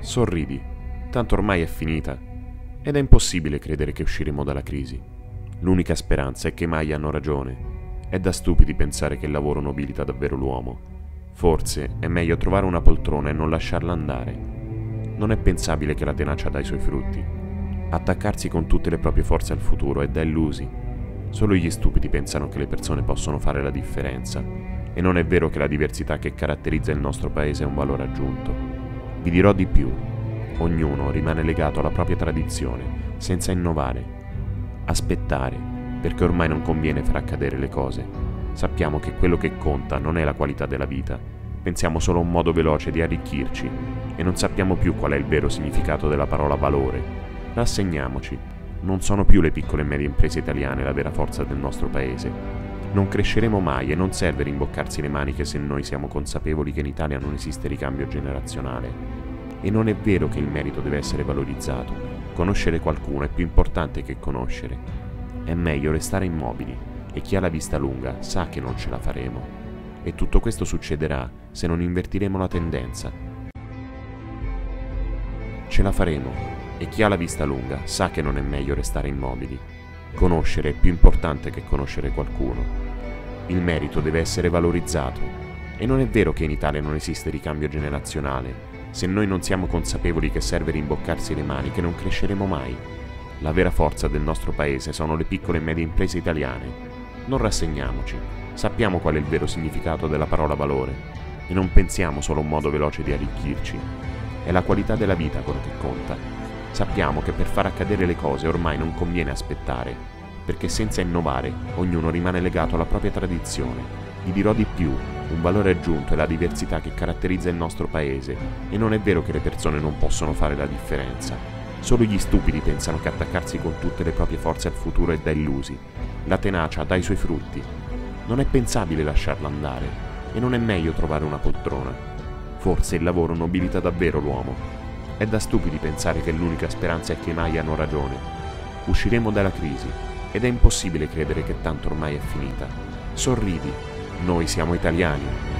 Sorridi, tanto ormai è finita. Ed è impossibile credere che usciremo dalla crisi. L'unica speranza è che mai hanno ragione. È da stupidi pensare che il lavoro nobilita davvero l'uomo. Forse è meglio trovare una poltrona e non lasciarla andare. Non è pensabile che la tenacia dà i suoi frutti. Attaccarsi con tutte le proprie forze al futuro è da illusi. Solo gli stupidi pensano che le persone possono fare la differenza e non è vero che la diversità che caratterizza il nostro paese è un valore aggiunto. Vi dirò di più. Ognuno rimane legato alla propria tradizione, senza innovare. Aspettare, perché ormai non conviene far accadere le cose. Sappiamo che quello che conta non è la qualità della vita, pensiamo solo a un modo veloce di arricchirci e non sappiamo più qual è il vero significato della parola valore. Rassegniamoci, non sono più le piccole e medie imprese italiane la vera forza del nostro paese, non cresceremo mai e non serve rimboccarsi le maniche se noi siamo consapevoli che in Italia non esiste ricambio generazionale. E non è vero che il merito deve essere valorizzato. Conoscere qualcuno è più importante che conoscere. È meglio restare immobili e chi ha la vista lunga sa che non ce la faremo. E tutto questo succederà se non invertiremo la tendenza. Ce la faremo e chi ha la vista lunga sa che non è meglio restare immobili. Conoscere è più importante che conoscere qualcuno. Il merito deve essere valorizzato. E non è vero che in Italia non esiste ricambio generazionale. Se noi non siamo consapevoli che serve rimboccarsi le maniche non cresceremo mai. La vera forza del nostro paese sono le piccole e medie imprese italiane. Non rassegniamoci, sappiamo qual è il vero significato della parola valore e non pensiamo solo a un modo veloce di arricchirci. È la qualità della vita quello che conta. Sappiamo che per far accadere le cose ormai non conviene aspettare, perché senza innovare ognuno rimane legato alla propria tradizione. Vi dirò di più, un valore aggiunto è la diversità che caratterizza il nostro paese e non è vero che le persone non possono fare la differenza. Solo gli stupidi pensano che attaccarsi con tutte le proprie forze al futuro è da illusi. La tenacia dà i suoi frutti. Non è pensabile lasciarla andare e non è meglio trovare una poltrona. Forse il lavoro nobilita davvero l'uomo è da stupidi pensare che l'unica speranza è che mai hanno ragione. Usciremo dalla crisi ed è impossibile credere che tanto ormai è finita. Sorridi, noi siamo italiani.